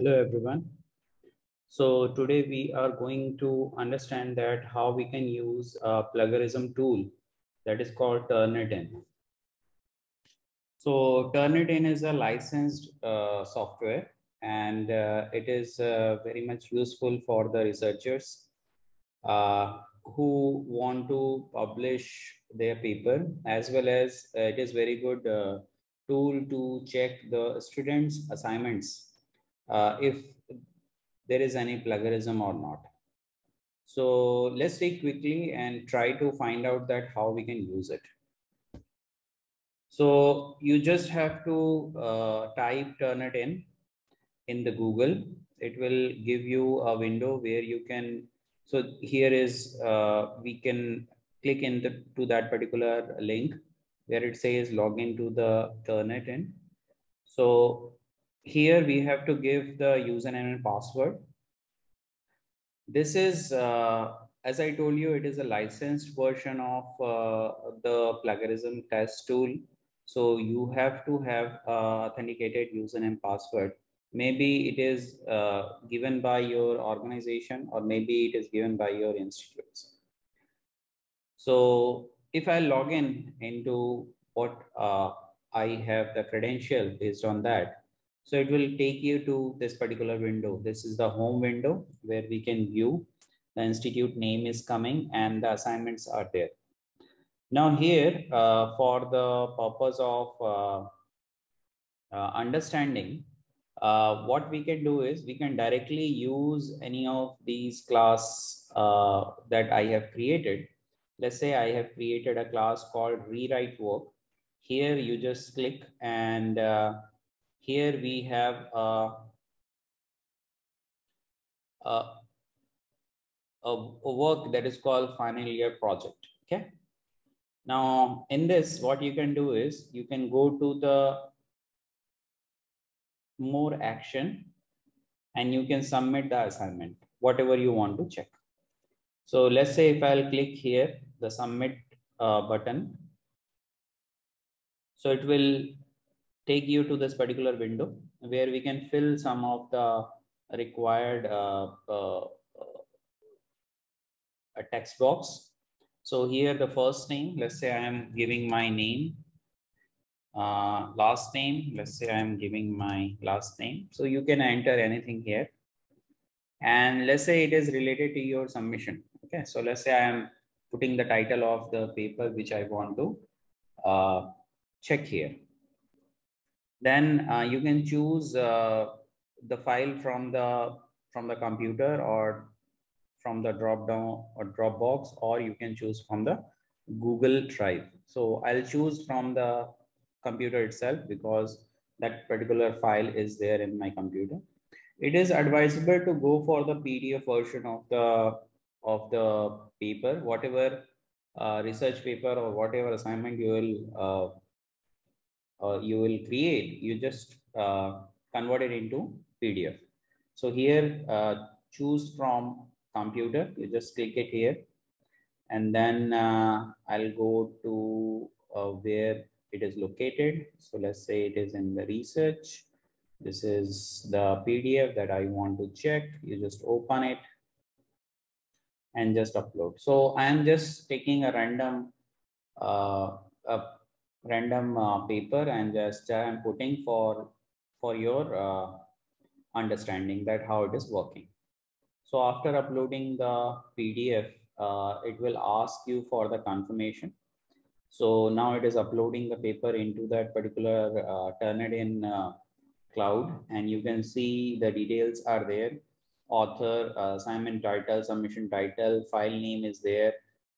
Hello, everyone. So today we are going to understand that how we can use a plagiarism tool that is called Turnitin. So Turnitin is a licensed uh, software and uh, it is uh, very much useful for the researchers uh, who want to publish their paper as well as it is very good uh, tool to check the students assignments uh, if there is any plagiarism or not. So let's take quickly and try to find out that how we can use it. So you just have to uh, type Turnitin in in the Google. It will give you a window where you can, so here is, uh, we can click into to that particular link where it says login to the Turnitin. So here we have to give the username and password. This is, uh, as I told you, it is a licensed version of uh, the plagiarism test tool. So you have to have authenticated username password. Maybe it is uh, given by your organization or maybe it is given by your institutes. So if I log in into what uh, I have the credential based on that, so it will take you to this particular window. This is the home window where we can view the institute name is coming and the assignments are there. Now here, uh, for the purpose of uh, uh, understanding, uh, what we can do is we can directly use any of these class uh, that I have created. Let's say I have created a class called rewrite work. Here you just click and uh, here we have a, a, a work that is called final year project. Okay. Now in this, what you can do is you can go to the more action and you can submit the assignment, whatever you want to check. So let's say if I'll click here, the submit uh, button. So it will take you to this particular window where we can fill some of the required uh, uh, a text box. So here the first name, let's say I am giving my name, uh, last name, let's say I am giving my last name. So you can enter anything here. And let's say it is related to your submission. Okay, so let's say I am putting the title of the paper which I want to uh, check here. Then uh, you can choose uh, the file from the from the computer or from the drop down or Dropbox, or you can choose from the Google Drive. So I'll choose from the computer itself because that particular file is there in my computer. It is advisable to go for the PDF version of the of the paper, whatever uh, research paper or whatever assignment you will uh, you will create, you just uh, convert it into PDF. So here, uh, choose from computer, you just click it here. And then uh, I'll go to uh, where it is located. So let's say it is in the research. This is the PDF that I want to check. You just open it and just upload. So I am just taking a random uh, a random uh, paper and just uh, I'm putting for for your uh, understanding that how it is working. So after uploading the PDF, uh, it will ask you for the confirmation. So now it is uploading the paper into that particular uh, Turnitin uh, cloud and you can see the details are there. Author, assignment title, submission title, file name is there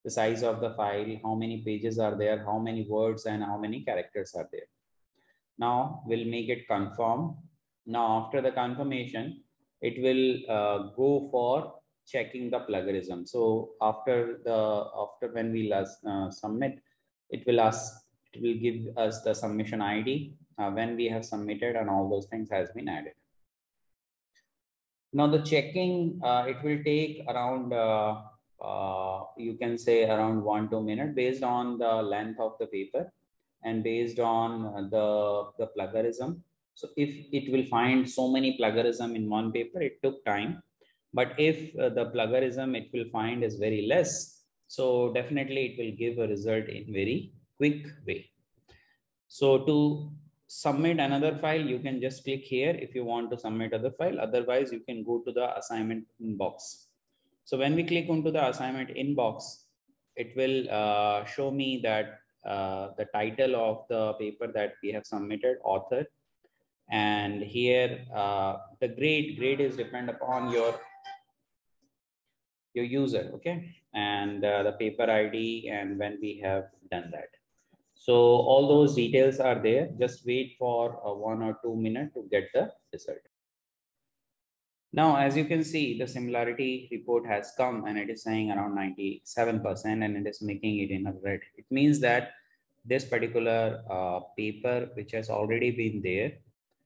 the size of the file, how many pages are there, how many words and how many characters are there. Now we'll make it confirm. Now after the confirmation, it will uh, go for checking the plagiarism. So after the after when we last uh, submit, it will ask it will give us the submission ID uh, when we have submitted and all those things has been added. Now the checking uh, it will take around uh, uh, you can say around one two minute based on the length of the paper and based on the the plagiarism So if it will find so many plagiarism in one paper, it took time. But if uh, the plagiarism it will find is very less, so definitely it will give a result in very quick way. So to submit another file, you can just click here if you want to submit other file. Otherwise, you can go to the assignment inbox. So when we click onto the assignment inbox, it will uh, show me that uh, the title of the paper that we have submitted, author, and here uh, the grade grade is depend upon your your user, okay, and uh, the paper ID and when we have done that. So all those details are there. Just wait for uh, one or two minutes to get the result. Now, as you can see, the similarity report has come and it is saying around 97% and it is making it in a red. It means that this particular uh, paper, which has already been there,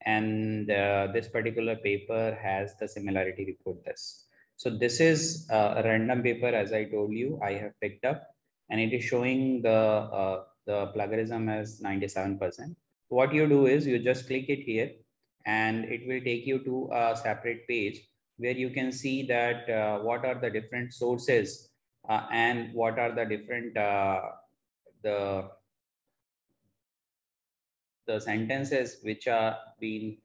and uh, this particular paper has the similarity report this. So this is uh, a random paper, as I told you, I have picked up and it is showing the, uh, the plagiarism as 97%. What you do is you just click it here and it will take you to a separate page where you can see that uh, what are the different sources uh, and what are the different uh, the the sentences which are being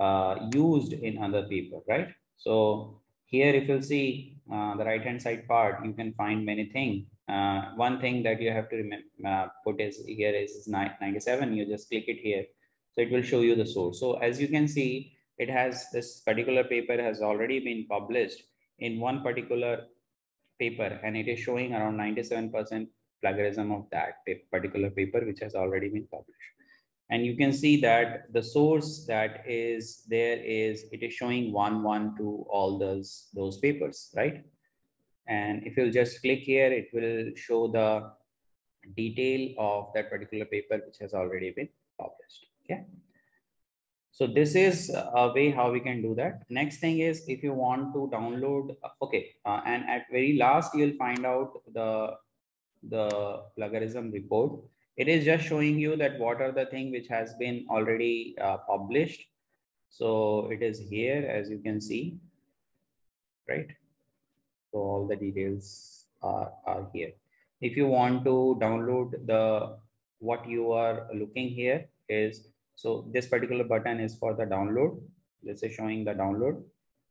uh, used in other people right? So here if you see uh, the right hand side part you can find many things uh, one thing that you have to remember put is here is 97 you just click it here it will show you the source. So as you can see, it has this particular paper has already been published in one particular paper and it is showing around 97% plagiarism of that particular paper which has already been published. And you can see that the source that is there is, it is showing one, one to all those, those papers, right? And if you'll just click here, it will show the detail of that particular paper which has already been published. Okay. So this is a way how we can do that. Next thing is if you want to download, okay, uh, and at very last you'll find out the the plagiarism report. It is just showing you that what are the thing which has been already uh, published. So it is here as you can see, right? So all the details are, are here. If you want to download the what you are looking here is so this particular button is for the download. This is showing the download.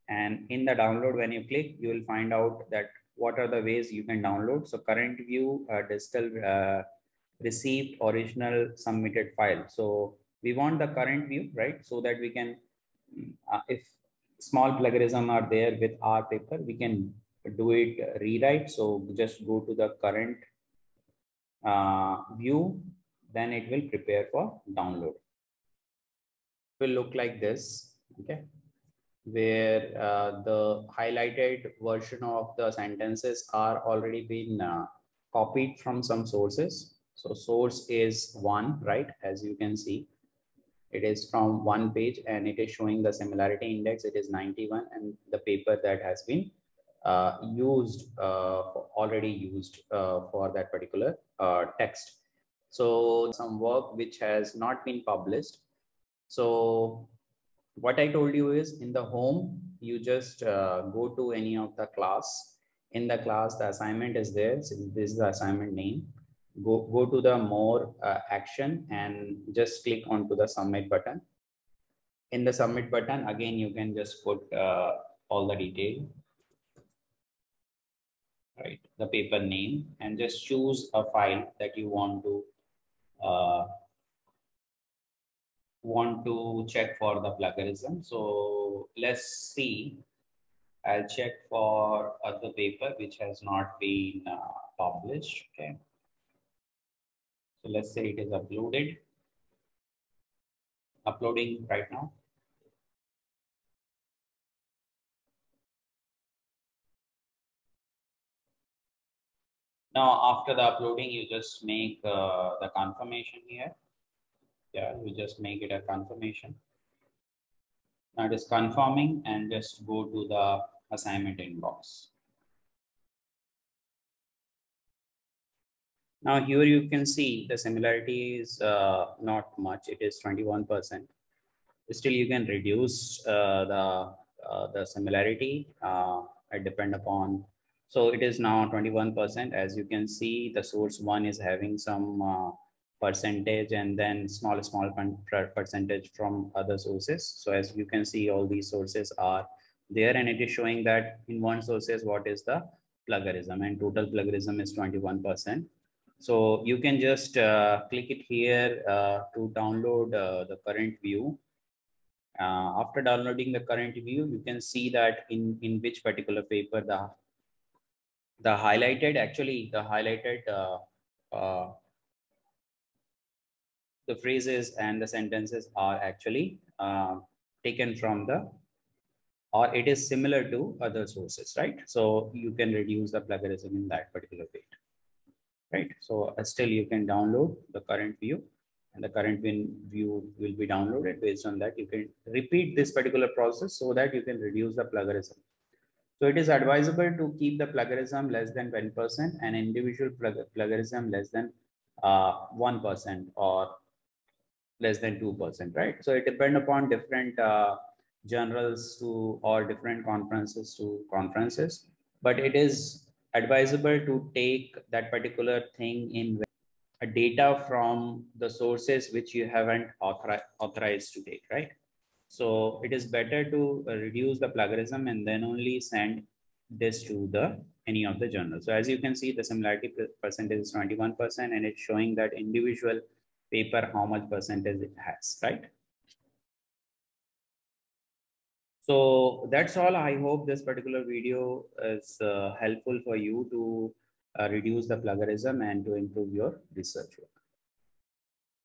And in the download, when you click, you will find out that what are the ways you can download. So current view, uh, digital uh, received original submitted file. So we want the current view, right? So that we can, uh, if small plagiarism are there with our paper, we can do it uh, rewrite. So just go to the current uh, view, then it will prepare for download will look like this, okay? Where uh, the highlighted version of the sentences are already been uh, copied from some sources. So source is one, right? As you can see, it is from one page and it is showing the similarity index. It is 91 and the paper that has been uh, used, uh, already used uh, for that particular uh, text. So some work which has not been published so what I told you is in the home, you just uh, go to any of the class. In the class, the assignment is there. So this is the assignment name. Go, go to the more uh, action and just click onto the submit button. In the submit button, again, you can just put uh, all the detail, right? The paper name and just choose a file that you want to uh, want to check for the plagiarism. So let's see. I'll check for other paper which has not been uh, published. Okay. So let's say it is uploaded. Uploading right now. Now, after the uploading, you just make uh, the confirmation here yeah you just make it a confirmation. Now it is confirming and just go to the assignment inbox. Now here you can see the similarity is uh, not much. It is 21 percent. Still you can reduce uh, the uh, the similarity uh, depend upon. So it is now 21% as you can see the source one is having some uh, percentage and then small small percentage from other sources. So as you can see all these sources are there and it is showing that in one sources what is the plagiarism? And total plagiarism is 21% so you can just uh, click it here uh, to download uh, the current view. Uh, after downloading the current view, you can see that in, in which particular paper the, the highlighted, actually the highlighted uh, uh, the phrases and the sentences are actually uh, taken from the, or it is similar to other sources, right? So you can reduce the plagiarism in that particular page, right? So uh, still you can download the current view and the current view will be downloaded. Based on that, you can repeat this particular process so that you can reduce the plagiarism. So it is advisable to keep the plagiarism less than 10% and individual plagiarism less than uh, 1% or less than 2%, right? So it depends upon different uh, journals to or different conferences to conferences, but it is advisable to take that particular thing in a data from the sources which you haven't authori authorized to take, right? So it is better to reduce the plagiarism and then only send this to the any of the journals. So as you can see, the similarity percentage is 21% and it's showing that individual paper, how much percentage it has, right? So that's all. I hope this particular video is uh, helpful for you to uh, reduce the plagiarism and to improve your research work.